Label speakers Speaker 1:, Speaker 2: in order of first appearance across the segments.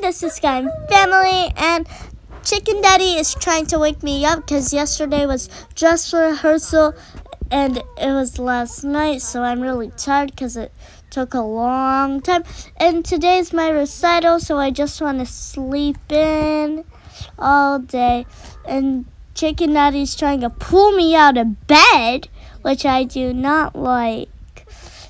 Speaker 1: this is Skye Family, and Chicken Daddy is trying to wake me up because yesterday was dress rehearsal and it was last night, so I'm really tired because it took a long time. And today's my recital, so I just want to sleep in all day. And Chicken Daddy's trying to pull me out of bed, which I do not like.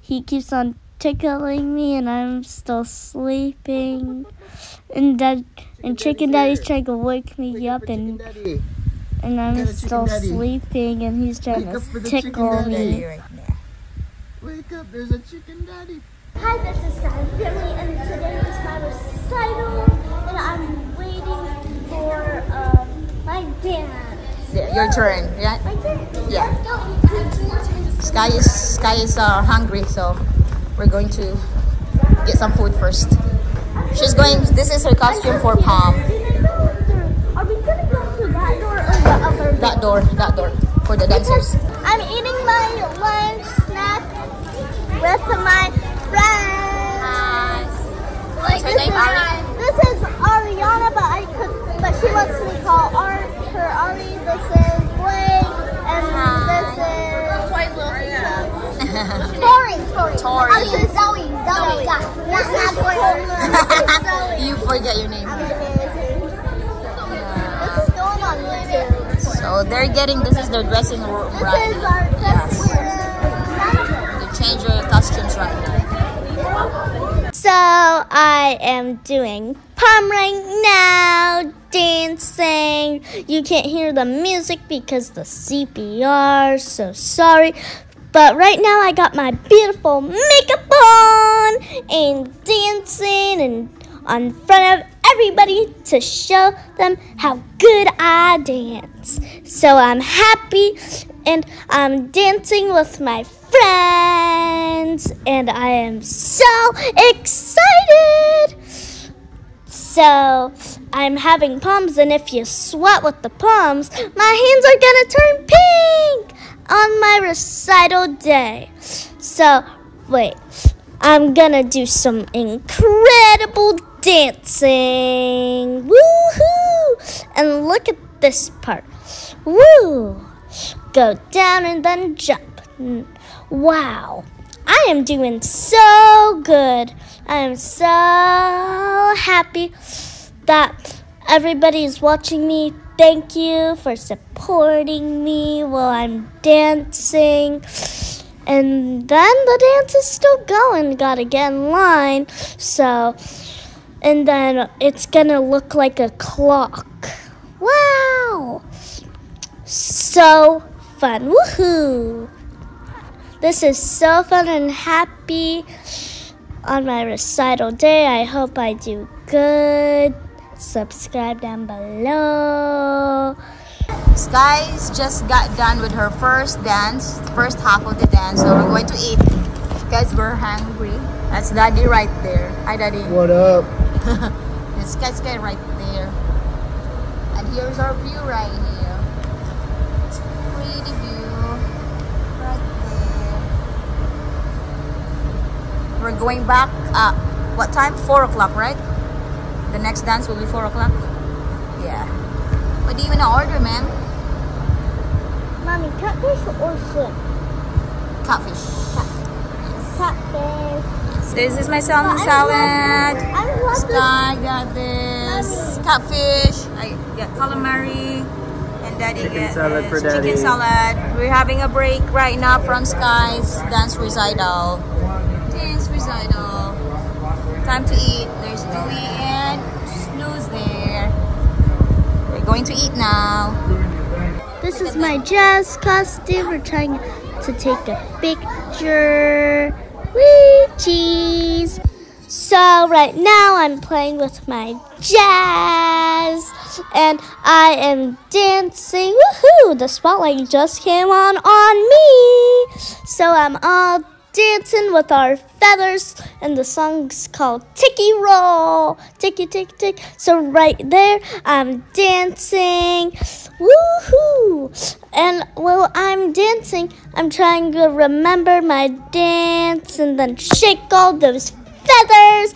Speaker 1: He keeps on tickling me and I'm still sleeping. And dad and Chicken Daddy's trying to wake me up and and I'm still sleeping and he's trying to tickle me.
Speaker 2: Wake up, there's a chicken daddy.
Speaker 1: Hi, this is Skye Family and today is my recital and I'm waiting for uh, my dance.
Speaker 3: Yeah, your turn, right?
Speaker 1: My turn.
Speaker 3: Yeah.
Speaker 1: Let's go.
Speaker 3: Skye is Skye is uh, hungry, so we're going to get some food first. She's going. This is her costume for prom.
Speaker 1: Are we gonna go through that door or the other door?
Speaker 3: That door, that door for the dancers.
Speaker 1: I'm eating my lunch snack with my friends.
Speaker 3: What's her
Speaker 1: This
Speaker 3: name?
Speaker 1: is-
Speaker 3: Ari.
Speaker 1: This is Ariana, but I could, but she wants me to call Ar her Ari. This is Blake, and this is Tori. Tori.
Speaker 3: Tori.
Speaker 1: Oh, is Zoe. Zoe. This is Zoe.
Speaker 3: you forget your name.
Speaker 1: This is going on YouTube.
Speaker 3: So they're getting. This is their dressing room
Speaker 1: This
Speaker 3: right
Speaker 1: is
Speaker 3: now.
Speaker 1: our
Speaker 3: Yes.
Speaker 1: yes.
Speaker 3: They change your costumes right now.
Speaker 1: So I am doing prom right now, dancing. You can't hear the music because the CPR, so sorry. But right now I got my beautiful makeup on and dancing and on front of everybody to show them how good I dance. So I'm happy and I'm dancing with my friends and I am so excited. So I'm having palms and if you sweat with the palms, my hands are gonna turn pink on my recital day. So wait, I'm gonna do some incredible dancing. Woohoo! And look at this part. Woo! Go down and then jump. Wow. I am doing so good. I am so happy that everybody is watching me. Thank you for supporting me while I'm dancing. And then the dance is still going. Gotta get in line. So, and then it's gonna look like a clock. Wow! So fun. Woohoo! This is so fun and happy on my recital day. I hope I do good. Subscribe down below.
Speaker 3: Skye's just got done with her first dance, first half of the dance. So we're going to eat because we're hungry. That's Daddy right there. Hi, Daddy.
Speaker 2: What up?
Speaker 3: It's Skye Skye right there. And here's our view right here. It's pretty view right there. We're going back at what time? Four o'clock, right? The next dance will be four o'clock. Yeah. What do you wanna order, ma'am?
Speaker 1: Mommy, catfish or shrimp?
Speaker 3: Catfish.
Speaker 1: Catfish.
Speaker 3: This is my salmon
Speaker 1: I
Speaker 3: salad.
Speaker 1: love- I love
Speaker 3: Skye got this
Speaker 1: Mommy.
Speaker 3: catfish. I got calamari. And Daddy
Speaker 2: Chicken
Speaker 3: get
Speaker 2: salad
Speaker 3: this
Speaker 2: for Daddy.
Speaker 3: chicken salad. We're having a break right now from Skye's dance recital. Dance recital. Time to eat. There's Dewey and Snooze there. We're going to eat now.
Speaker 1: This is my jazz costume. We're trying to take a picture. Wee cheese. So right now I'm playing with my jazz and I am dancing. Woohoo! The spotlight just came on on me. So I'm all dancing with our feathers and the song's called Ticky Roll. Ticky tick tick. So right there I'm dancing. Woohoo! And while I'm dancing, I'm trying to remember my dance and then shake all those feathers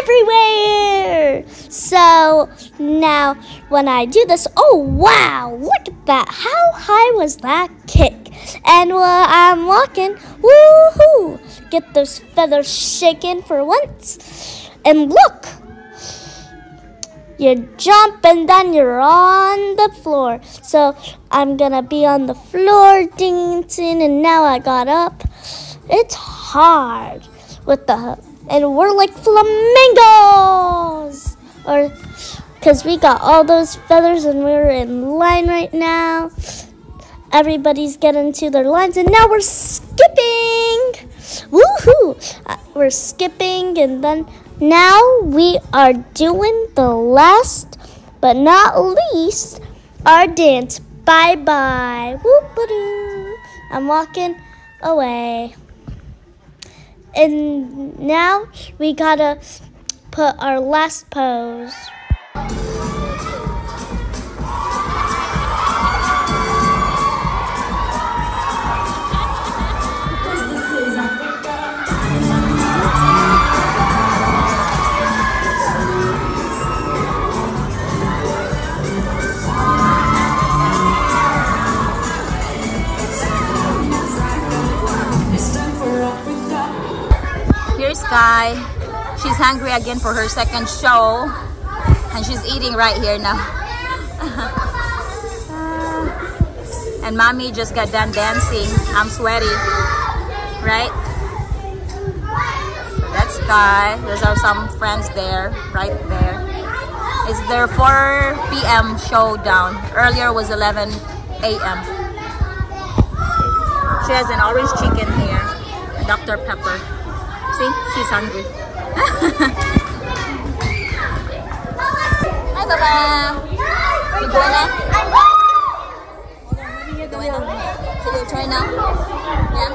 Speaker 1: everywhere. So now when I do this, oh wow, look at that. How high was that kick? And while I'm walking, woohoo, get those feathers shaking for once. And look, you jump and then you're on the floor. So I'm gonna be on the floor dancing, and now I got up. It's hard with the, and we're like flamingos, or because we got all those feathers and we're in line right now. Everybody's getting to their lines, and now we're skipping. Woohoo! Uh, we're skipping, and then now we are doing the last but not least our dance. Bye bye. Whoop-a-doo. I'm walking away. And now we gotta put our last pose.
Speaker 3: Hungry again for her second show. And she's eating right here now. and mommy just got done dancing. I'm sweaty. Right? That's Skye. Those are some friends there. Right there. It's their 4 p.m. showdown. Earlier was 11 a.m. She has an orange chicken here. Dr. Pepper. See, she's hungry. Hi, Baba. You going now? You going now? So you'll try now? Yeah?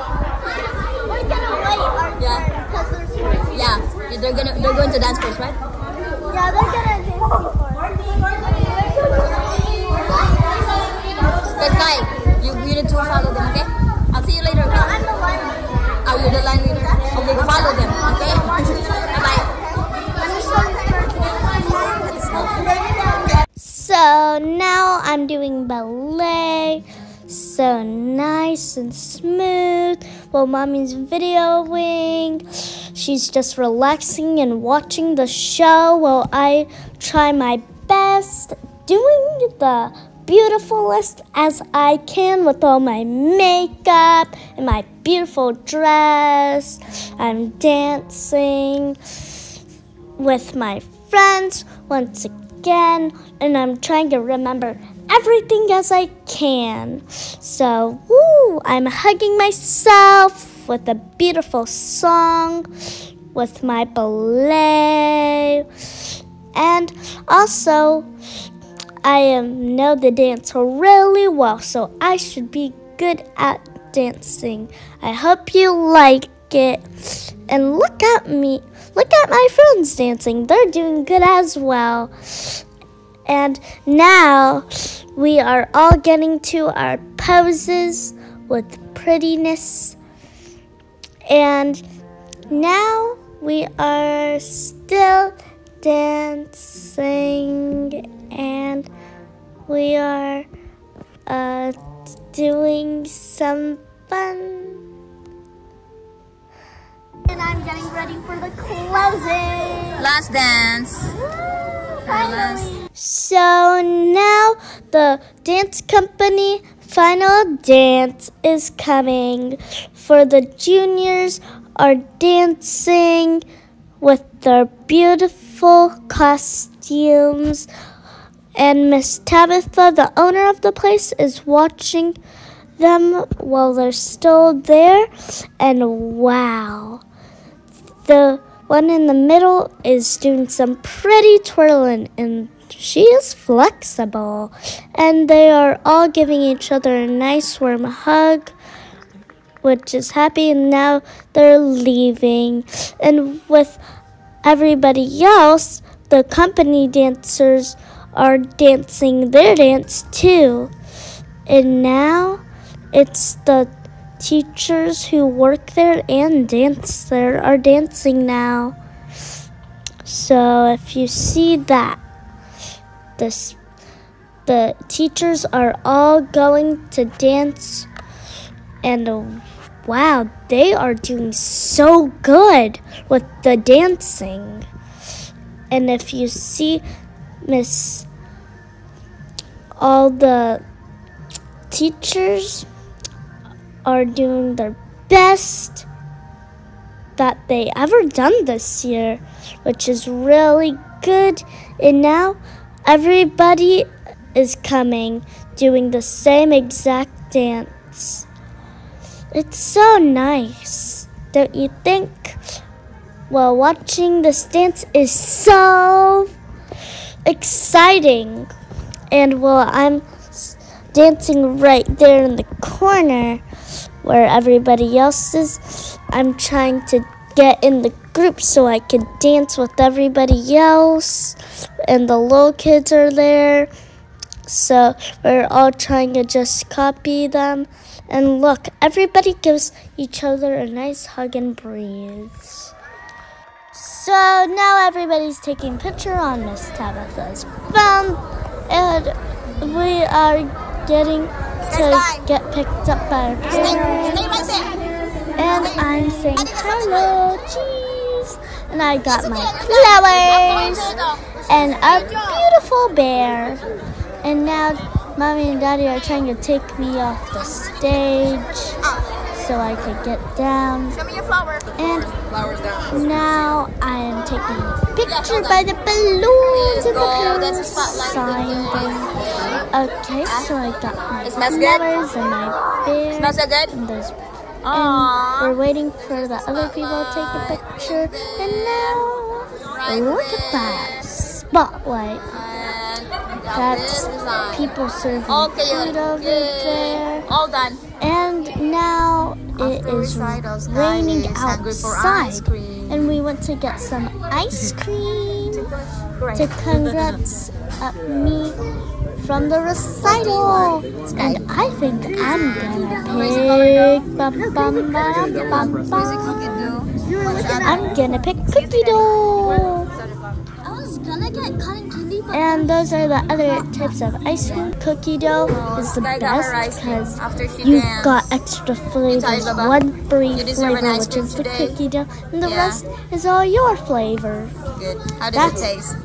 Speaker 1: We're gonna wait our
Speaker 3: Yeah.
Speaker 1: more.
Speaker 3: Yeah. They're gonna they're going to dance first, right?
Speaker 1: Yeah, they're gonna dance before.
Speaker 3: Okay, Skye, you you need to follow them, okay?
Speaker 1: I'm doing ballet. So nice and smooth while mommy's videoing. She's just relaxing and watching the show while I try my best doing the beautifulest as I can with all my makeup and my beautiful dress. I'm dancing with my friends once again, and I'm trying to remember everything as I can. So, woo, I'm hugging myself with a beautiful song with my ballet. And also, I um, know the dance really well, so I should be good at dancing. I hope you like it. And look at me. Look at my friends dancing. They're doing good as well. And now we are all getting to our poses with prettiness. And now we are still dancing and we are uh, doing some fun. And I'm getting ready for the closing.
Speaker 3: Last dance.
Speaker 1: Finally. So now the dance company final dance is coming. For the juniors are dancing with their beautiful costumes. And Miss Tabitha, the owner of the place, is watching them while they're still there. And wow, the one in the middle is doing some pretty twirling, and she is flexible. And they are all giving each other a nice warm hug, which is happy. And now they're leaving. And with everybody else, the company dancers are dancing their dance too. And now it's the teachers who work there and dance there are dancing now. So if you see that, this the teachers are all going to dance and wow, they are doing so good with the dancing. And if you see Miss all the teachers are doing their best that they ever done this year, which is really good. And now everybody is coming doing the same exact dance. It's so nice, don't you think? Well, watching this dance is so exciting. And well, I'm dancing right there in the corner where everybody else is. I'm trying to get in the group so I can dance with everybody else. And the little kids are there. So we're all trying to just copy them. And look, everybody gives each other a nice hug and breathes. So now everybody's taking picture on Miss Tabitha's phone. And we are getting to get picked up by our parents. And I'm saying hello, cheese. And I got my flowers and a beautiful bear. And now mommy and daddy are trying to take me off the stage so I could get down.
Speaker 3: Show me your flower.
Speaker 1: And
Speaker 3: Flowers down.
Speaker 1: now I am taking a picture by the balloons and the
Speaker 3: Go, that's spotlight.
Speaker 1: sign thing. Okay, so I got my
Speaker 3: It smells good?
Speaker 1: flowers and my bear.
Speaker 3: Smells so good?
Speaker 1: And and we're waiting for the other people to take a picture. And now, look at that spotlight. That's people serving
Speaker 3: Okay,
Speaker 1: food over there.
Speaker 3: All done.
Speaker 1: And now it is raining
Speaker 3: guys, hungry for ice
Speaker 1: outside. And we went to get some ice cream to congrats at me from the recital. And I think I'm gonna pick bum, bum, bum, bum, bum. I'm gonna pick cookie dough.
Speaker 3: I was gonna get cotton
Speaker 1: And those are the other types of ice cream. Cookie dough is the
Speaker 3: Skye got her
Speaker 1: best because you got extra flavors. One free
Speaker 3: You deserve an
Speaker 1: flavor, which is the cookie dough, and the rest is all your flavor.
Speaker 3: good. How does
Speaker 1: That's-
Speaker 3: it taste?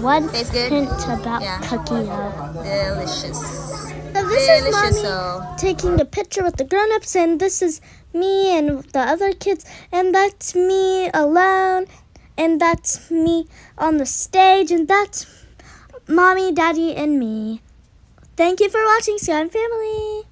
Speaker 1: One
Speaker 3: Tastes good?
Speaker 1: hint about
Speaker 3: Yeah.
Speaker 1: cookie dough.
Speaker 3: Delicious.
Speaker 1: So this is
Speaker 3: Delicious.
Speaker 1: mommy
Speaker 3: So
Speaker 1: taking a picture with the grown-ups, and this is me and the other kids, and that's me alone, and that's me on the stage, and that's mommy, daddy, and me. Thank you for watching, Skye Family.